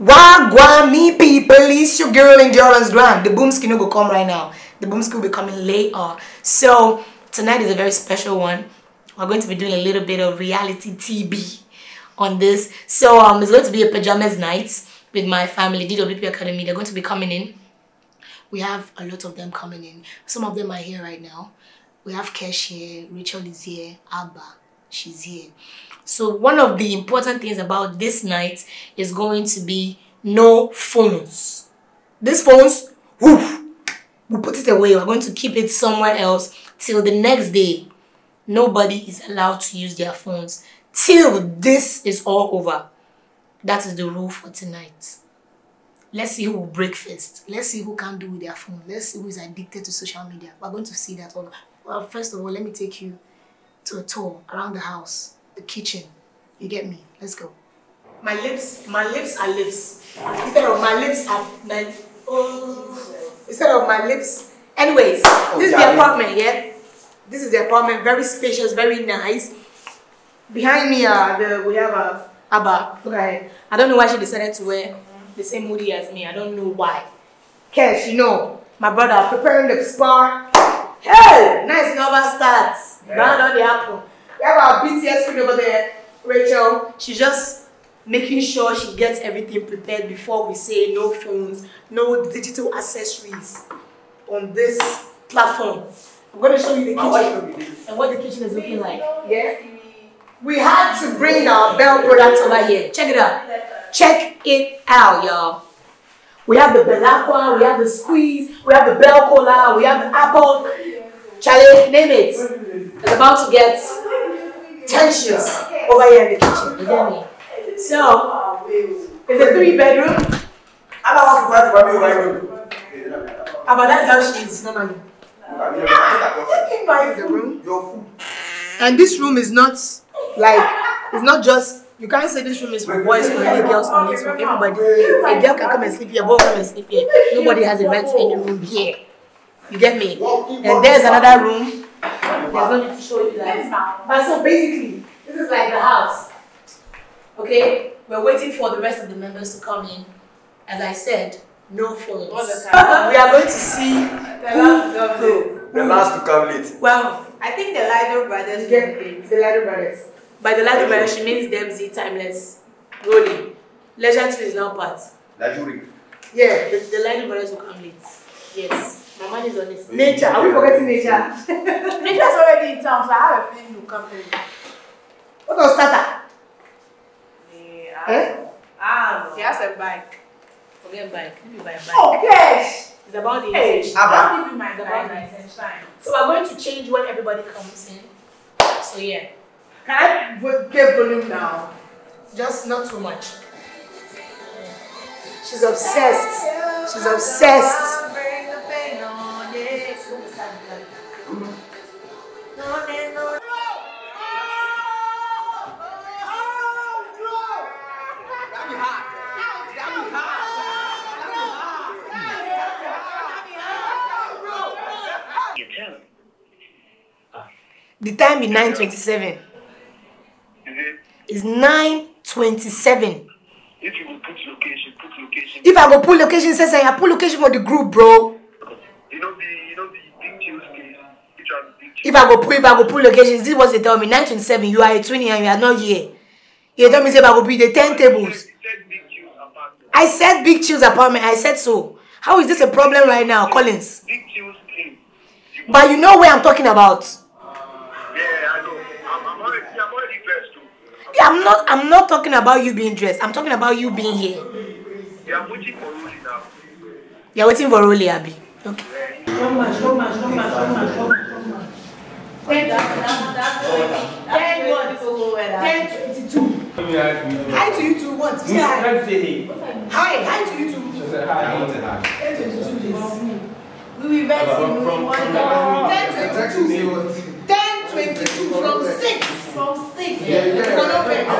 Wagwan me people, it's your girl Endurance Grand. The boomski no go come right now. The boomski will be coming later. So tonight is a very special one. We're going to be doing a little bit of reality TV on this. So um, it's going to be a pajamas night with my family, DWP Academy. They're going to be coming in. We have a lot of them coming in. Some of them are here right now. We have Kesh here, Rachel is here, Abba, she's here. So one of the important things about this night is going to be no phones. These phones, woof, we'll put it away. We're going to keep it somewhere else till the next day. Nobody is allowed to use their phones till this is all over. That is the rule for tonight. Let's see who will break first. Let's see who can do with their phone. Let's see who is addicted to social media. We're going to see that all. Well, first of all, let me take you to a tour around the house, the kitchen. You get me? Let's go. My lips, my lips are lips. Instead of my lips are my oh, instead of my lips. Anyways, this is the apartment, yeah? This is the apartment, very spacious, very nice. Behind me, uh, the, we have a Abba. Okay. I don't know why she decided to wear the same hoodie as me. I don't know why. Cash, you know, my brother preparing the spa. Hey, nice novel starts. Yeah. Round on the apple. We have our BTS queen over there, Rachel. She's just making sure she gets everything prepared before we say no phones, no digital accessories on this platform. I'm going to show you the kitchen and what the kitchen is looking like. Yeah. We had to bring our Bel products over here. Check it out. Check it out, y'all. We have the Bel-Aqua, we have the Squeeze, we have the Bel Cola, we have the Apple. Charlie, name it. It's about to get tensions over here in the kitchen. You get me? So, it's a three bedroom. I don't want to fight for me over here. But that's how she is normally. This is the room. And this room is not like, it's not just, you can't say this room is for boys only, girls only, it's for everybody. A girl can come and sleep here, a boy can come and sleep here. Nobody has a right to any room here. You get me? And there's another room. There's no need to show you that. But so basically, this is like the house. Okay? We're waiting for the rest of the members to come in. As I said, no phones. we are going to see the who. The last to come late. Well, I think the Lido brothers get the Lido brothers. By the Lido brothers, she means them Z timeless. Rolling. Leisure 2 is now part. Lajuri. Yeah, the, the Lido brothers will come late. Yes. My man is on this. Nature. Are we forgetting nature? Nature's already in town, so I have a feeling you'll come in. What was starter? Yeah, Eh? Ah, she has a bike. Forget bike. Let me buy a bike. Oh, yes! It's about the Hey, intention. I'll give you my It's about bike the license intention. time. So we're going to change when everybody comes in. So yeah, Can I get volume now? just not too much. She's obsessed. She's obsessed. The time is 9.27. Mm-hmm. It's 9.27. If you will put location, put location. If I go pull location, says I pull location for the group, bro. You know the you know the big one big If I go pull, if I go pull locations, this is what they tell me. 9.27, you are a 20 and you are not here. You tell me, say, if I go be the 10 tables. I said Big Chill's apartment. I said so. How is this a problem right now, Collins? Big chills. You But you know where I'm talking about. I'm not. I'm not talking about you being dressed. I'm talking about you being here. Yeah, I'm waiting for Rolly now. You're waiting for Rolly, Abby. Okay. Not much, not much, not much, not much, not much, not much. Ten, ten, what? Ten, twenty-two. Hi to you two. What? Say hi. Hi, hi to you two. Ten, twenty-two days. We will verse in one Ten, twenty-two. Ten, 22 from 6. From 6. Yeah, yeah. Conopet. I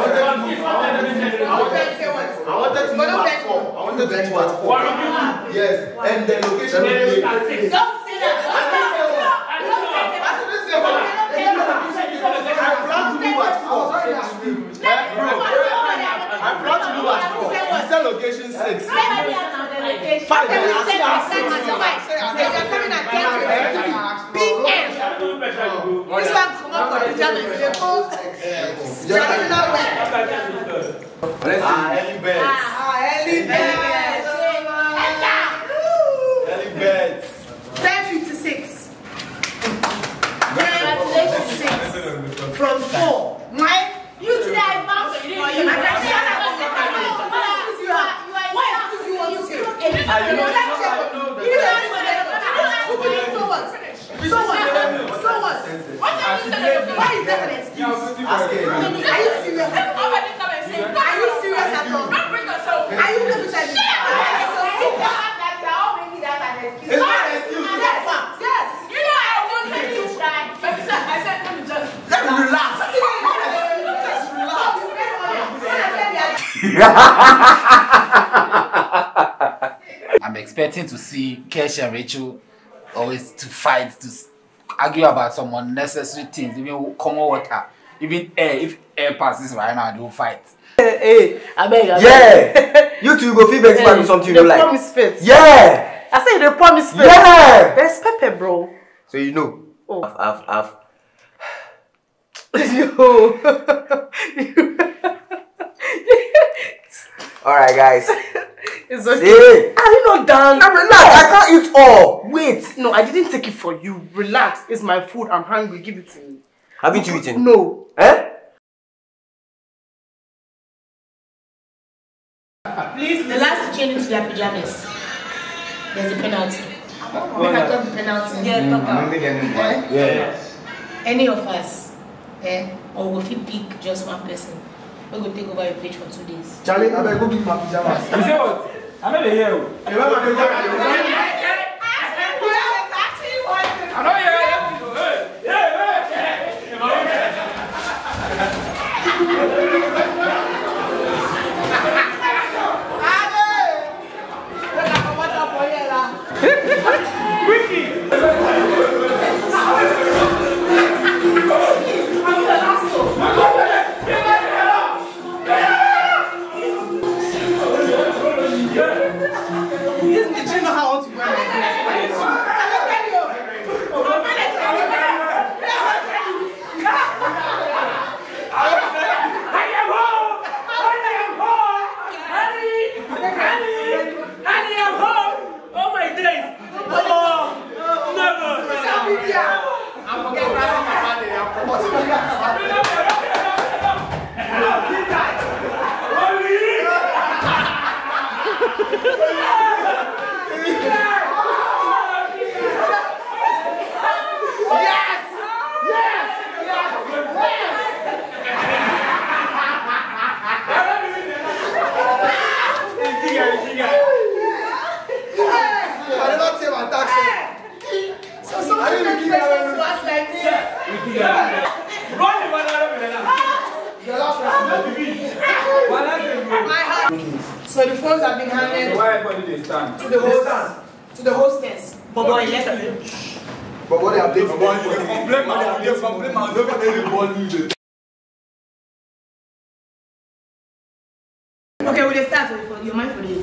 wanted to know what for. I wanted to know what for. Yes. And the location is 6. Don't say that. I Don't say what. I plan to do what for. I plan to do what for. It's location 6. They five hours. They are coming at 10 p.m. This one come up for the Germans. They go. Germans not well. Ah, early birds. Ah, early birds. Early birds. 10:56. Congratulations. From four. My you today I found you. Excuse? Ask it. Are you serious? Are you serious at all? Are you going to tell me? It's not an excuse. Yes, yes. Let me relax. I'm expecting to see Kesh and Rachel always to fight, to s- argue about some unnecessary things, even common water, even eh, air. If air passes right now, they will fight. Hey, I beg, I beg. Yeah. you two go feedback Hey, hey, with something you like. promise fit. Yeah. I say they promise fit. Yeah. There's pepper, bro. So you know. Oh. I've, I've, Yo. All right, guys. it's okay. See? Are you not done? Now relax. I can't eat all. Wait. No, I didn't take it for you. Relax. It's my food. I'm hungry. Give it to me. Haven't you eaten? No. Eh? Please, the last to change into their pajamas. There's a penalty. When I talk the penalty. Yeah, talk about. Eh? Yeah. Any of us, eh? Or we fit pick just one person. We go take over your page for two days. Charlie, I better go give my pajamas. You say what? I'm know they complain, man. Look at the ball losing. Okay, we will start with your mind for this.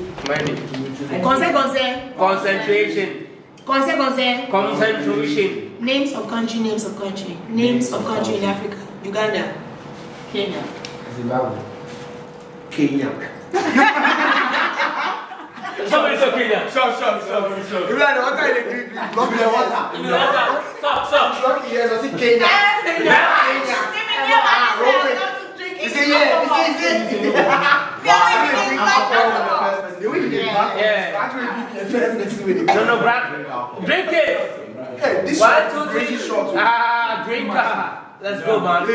Concern, concern. Concentration, Concern, concern. concentration, Names of country, names of country. Names of country in Africa. Uganda. Kenya. Zimbabwe. Kenya. Somebody say Kenya. Stop, stop, stop, stop. You like the water in the green, green. Not be the water. Stop, stop. Not be here, so see Kenya. Ah, Robert. You say yeah, you say yeah. Wow, I didn't drink alcohol for the first person. The way you did that, Yeah. actually drink the first person with the no, no, black. Drink it. Hey, this One, shot two, is pretty three. short. Ah, drinker. Let's go, man.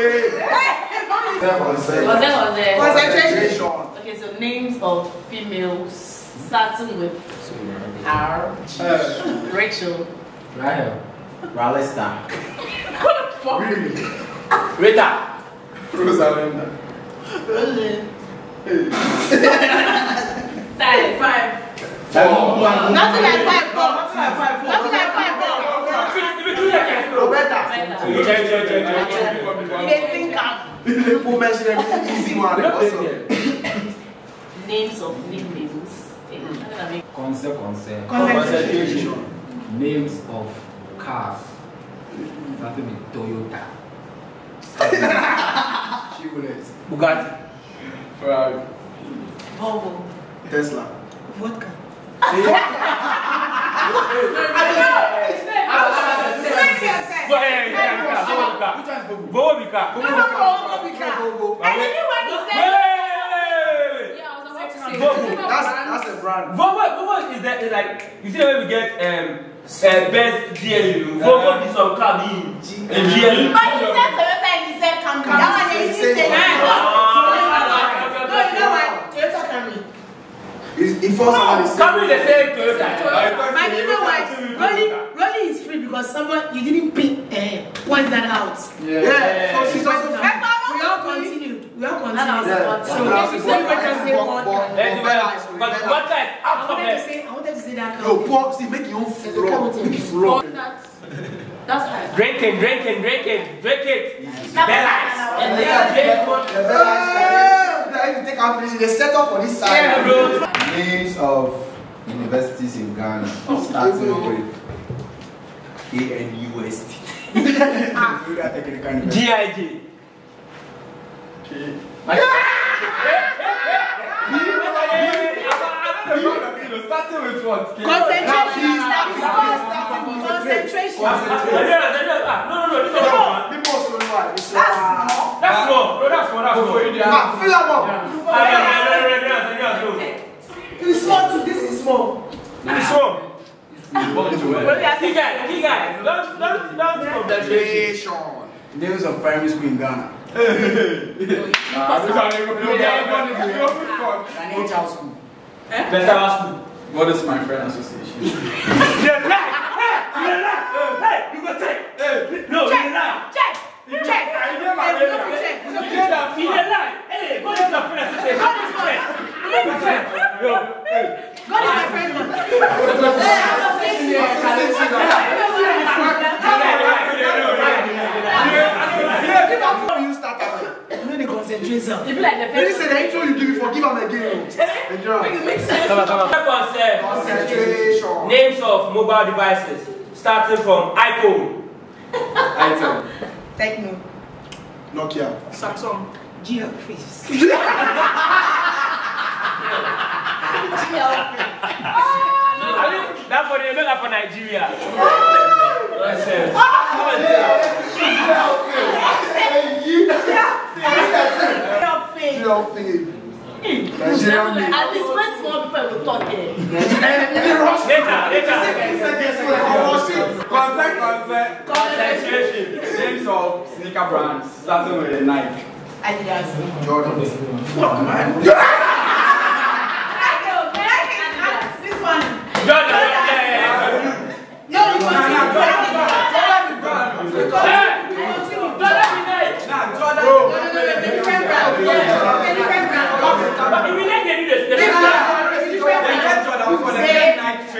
Concentration. Concentration. Okay, so names of females starting with R. Rachel. Ralesta. Rita. Rosalinda. Five. Five. Nothing like five four. Nothing like five four. Roberta. Better. Check, check, check, check, check. They think I'm. People mention everything easy one. Also. names of females. Eh, I don't know, maybe- Concert, concert. Concentration. Names of cars. Starting with Toyota. Chevrolet. Bugatti. Ferrari. Volvo. Tesla. Vodka. Go ahead, yeah, Bika, Volvo Bika. Volvo Bika. Volvo. And anyone who Wait, said, Volvo. is it That's that's a brand. Volvo, Volvo is that is like you see when we get um uh, best GLU. Volvo is some car being But he said Toyota and he said Camry. That one didn't say that. No, you know what? Toyota Camry. It's the first one is Camry the same Toyota. But you know what? Rolling, rolling is free because someone you didn't pick uh, point that out. Yeah. So she's also We all continued. We all continued. Yeah. So Yeah. if you say you can say vodka. Let's do it. But what time? I Out of wanted to say, I wanted to say that. No, pour, see, make your own floor. Make it floor. That's, that's right. Drink it, drink it, drink it, drink it. Now, Bellas. now, now, And now, then now, drink one. Hey! Take out finish, they set up for this Yeah, side. bro. Names of universities in Ghana, oh, starting with KNUST. Ah. GIG. Concentration. Concentration. No, no, no, this is wrong. Know why. It's That's wrong. That's wrong. No, that's wrong. That's wrong. Fill them up. It's small too. This is small. It's wrong. Key guy, key guy. Don't, don't, don't. Names of primary school in Ghana. Let's have our school. What is my friend association? You. Hey, you lie. Hey, you go. Hey, no, you lie. Check. Check. I know my Hey, we name. don't check. We don't You check. lie. You lie. Hey, go to the friend association. God is Check. God. Go check. Yo, hey. God is my friend. Hey, I'm not facing you. How you start out? You know the concentration. It be like the When you first say the intro you give me, forgive them again. Enjoy. Second set. Concentration. Names of mobile devices starting from iPhone. Item. Tecno. Nokia. Samsung. GL Face. I mean, that's for the make for Nigeria. Yes, yes. GL Face. Your fave. Nigerian name. At least when small talk there. Later, later. Concentration. Names of sneaker brands, starting with Nike. Adidas. Jordan. This one. Jordan,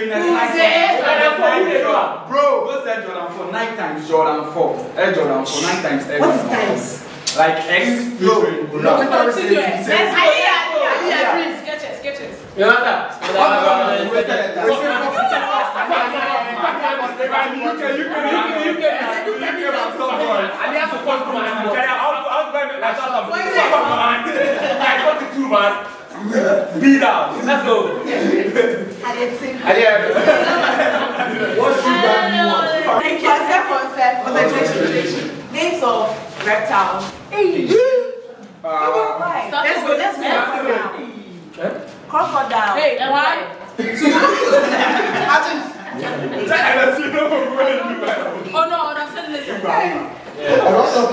get Nike trainers. Nike. Say- Jordan for who they do am? Bro, go say Jordan for nine times Jordan four. Air Jordan for nine times Air What is Jordan times? four. Like X Yo, featuring no, Gula. Continue. Say- Let's Aye, aye, Aye, aye. aye. Skechers, sketches. You know Beat out. Let's go. Thank you. Concept, concept. Names of reptiles. Let's go, let's go. Crocodile. Hey, one. Oh no, I'm saying listen. I don't talk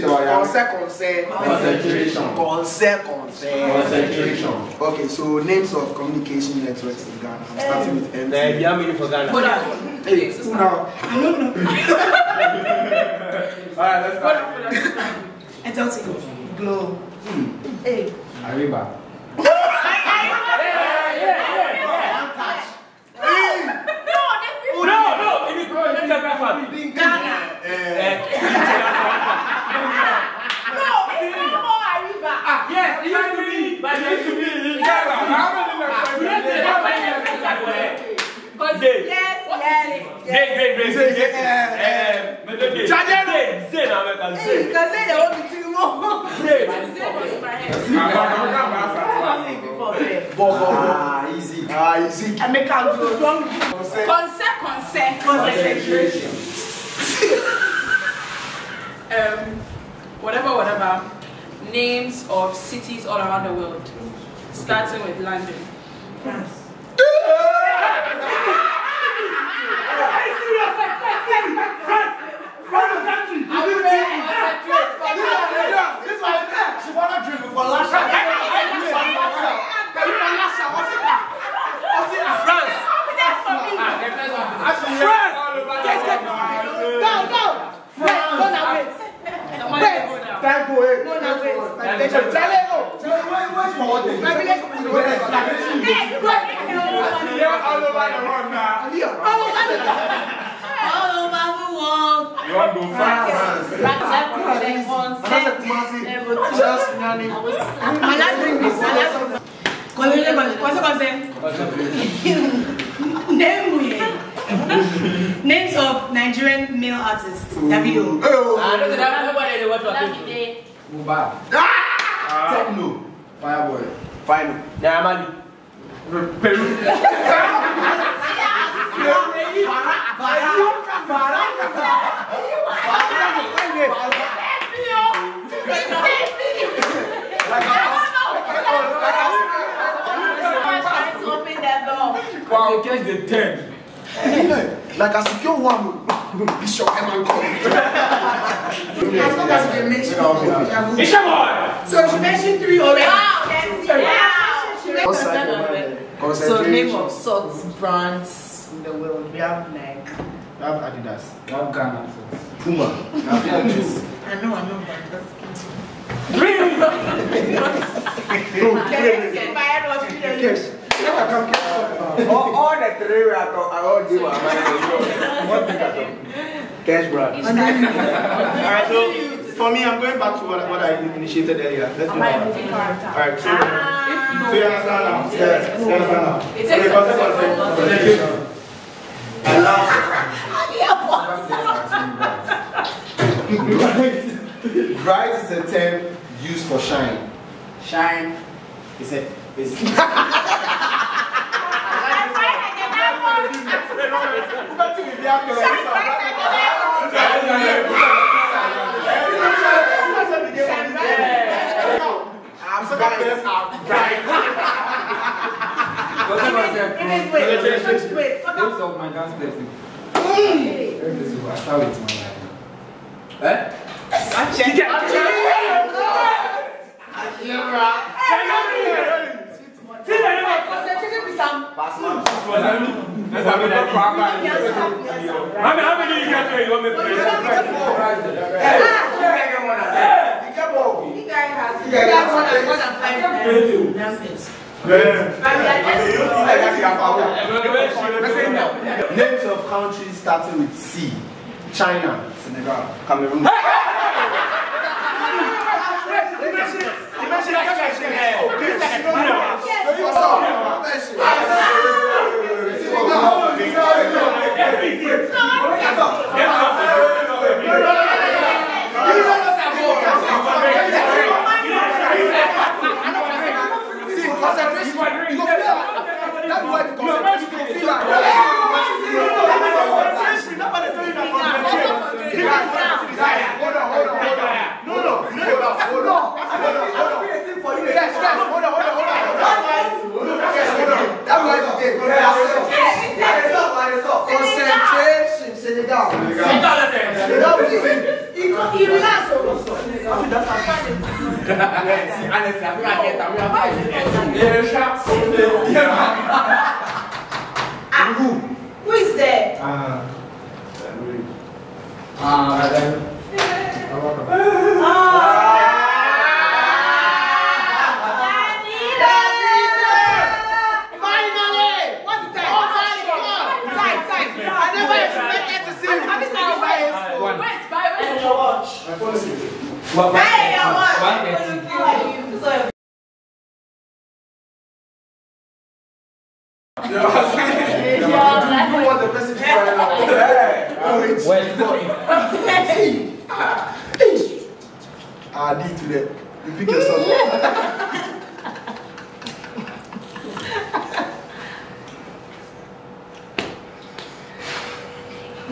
Concert, concert. Concentration. Concert, concert. Concentration. Okay, so names of communication networks in Ghana. I'm starting with Nah, MTN. you have meaning for Ghana. Hey, who now? Alright, let's start. And tell you. Glo. Hey. Arriba. No, no, if you go, let's talk about In Ghana. Eh, day. Yes, yes. Day, day, day. Say, day. eh, Eh, me do day. Jajero. Day, day na me can Hey, say. you can say they want me to more. Day. Ah, easy. Ah, easy. I make out do wrong. Consent, consent. Concentration. Um, whatever, whatever. Names of cities all around the world, starting with London. Are you ready? This one, she wanna drink before last time. France. France. Let's get go, go. Wait, go now, wait. Wait. Time go ahead. No, no, wait. My Wait, village. Charlie, go. Charlie, wait, wait for what? My village. Hey, go ahead. Yeah, all over the world now. All over the All over the world. You want to go France? Just nanny. My last drink is my last. Consent, consent, consent. Name we. Names of Nigerian male artists. Davido. I don't know nobody dey watch my Facebook. Davide. Mubad. Tekno. Fireboy. Fine. Nah, Mali. Peru. Trying to open that door. Wow, catch the ten. Like a secure one. Bishop Eman As long as we mention Davido. It's your boy. So she mentioned three already. Wow, that's wow. She makes us So name of socks brands in the world. We have Nike. We have Adidas. You have Ghana. Puma. Adidas. I know, I know, but that's all, all the three we are talking, I all give our money. What thing I talk? Cash brand. Alright, so for me, I'm going back to what, what I initiated earlier. Let's do that. Alright, so, so you understand now? Yes, you understand now? It Okay, takes concept, concept. I love Bright. Bright is a term used for shine. Shine. It's a it's I'm so happy. Names of my dance steps. I start with my life. Eh? Let's have a proper. How many, how many you get here? You want me to play? names of countries starting with C. China, Senegal, Cameroon. Concentration,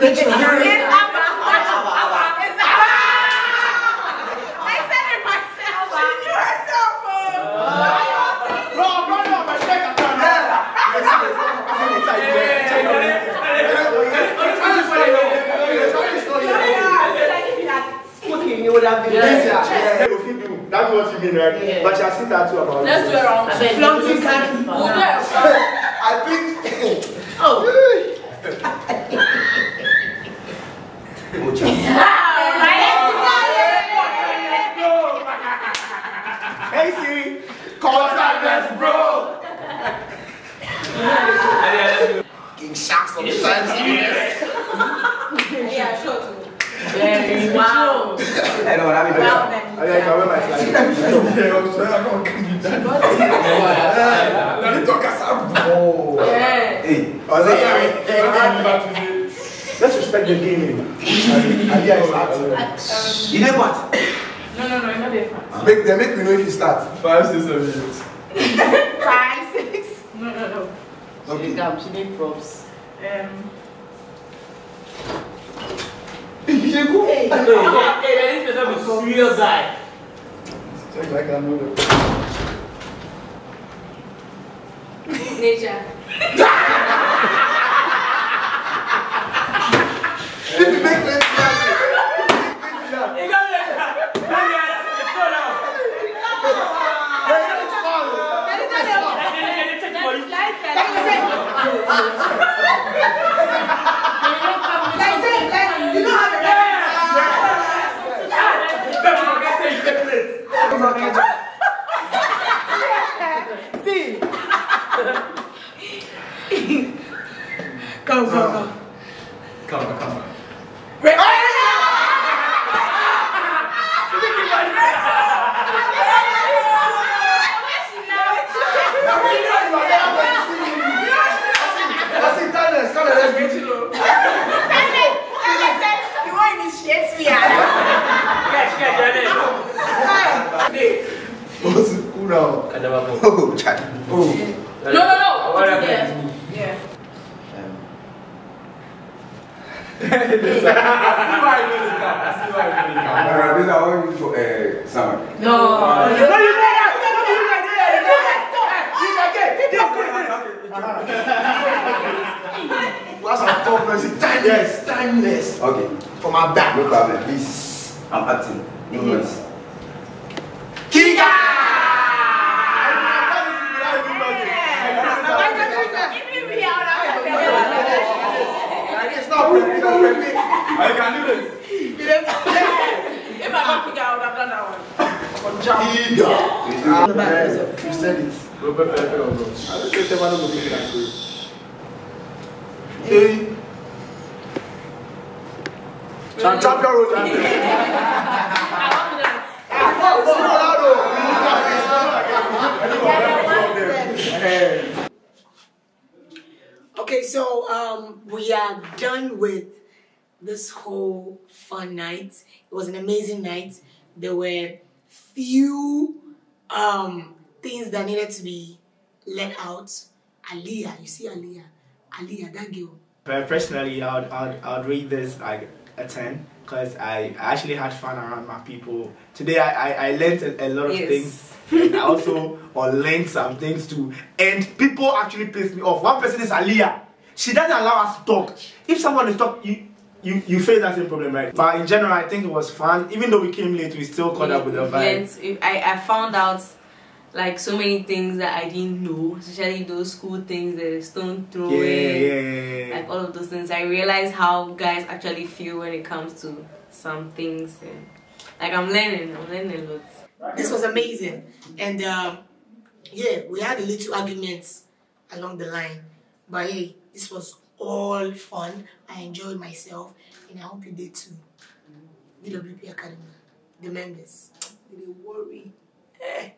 Rachel, you're It's Abba. Abba. It's Abba. I said it myself. She knew herself. Bro, bro, no, my check account. Cooking, you would have been Yes, easier. yeah. If you do, that's what you mean, right? Yeah. But she has seen that too about Let's do it. it around. Flaunting khaki. We'll do it around. I think. Hey I know what I mean. Well then. I can wear my flag. Oh. Yeah. Hey. I was like, yeah, Let's respect the game. Idea is art. You know what? No, no, no, not there. Make them make me know if you start. Five, six, seven minutes. Five, six. No, no, no. Okay. She need props. Um, You go. Hey, Hey, this is a serious guy. Check like I know them. nature. If you make them You got it. Hey, yeah, it's so loud. Hey, hey, hey, take the money. Like say, like, you know how the Don't forget to take the plate. See. Come, come, come. Come on, come on. I see talents. Come on, let's get you. You want to initiate me? Catch, catch, catch. Oh, cool now. Oh, chat. Oh. No, no, no. What Yeah. happened? Yeah. Alright, this is how you to uh, summer. No. What's our top person? Timeless, timeless. Okay. For my back. No problem. Please. I'm acting. No noise. It's not pretty, it's not pretty. I can do this. If I don't pick out, I would have done that one. Eager. You said it. I don't think they want to go big that good. Hey. Champ- Champion road, champion. Okay, so um, we are done with this whole fun night. It was an amazing night. There were few um, things that needed to be let out. Aliyah, you see Aliyah, Aliyah, that girl. But personally, I would, I would, I would rate this like a 10 because I I actually had fun around my people. Today, I, I, I learned a, a lot of Yes. things. And I also or learned some things too. And people actually pissed me off. One person is Aliyah. She doesn't allow us to talk. If someone is talk, you, you, you face that same problem, right? But in general, I think it was fun. Even though we came late, we still caught up with the vibe. Yes, I, I found out like so many things that I didn't know, especially those school things, the stone throwing, Yeah, yeah, yeah, yeah. like all of those things. I realized how guys actually feel when it comes to some things. And, like I'm learning, I'm learning a lot. This was amazing. And um, yeah, we had a little arguments along the line. But hey, this was all fun. I enjoyed myself and I hope you did too. Mm-hmm. DWP Academy, the members, they worry. Eh.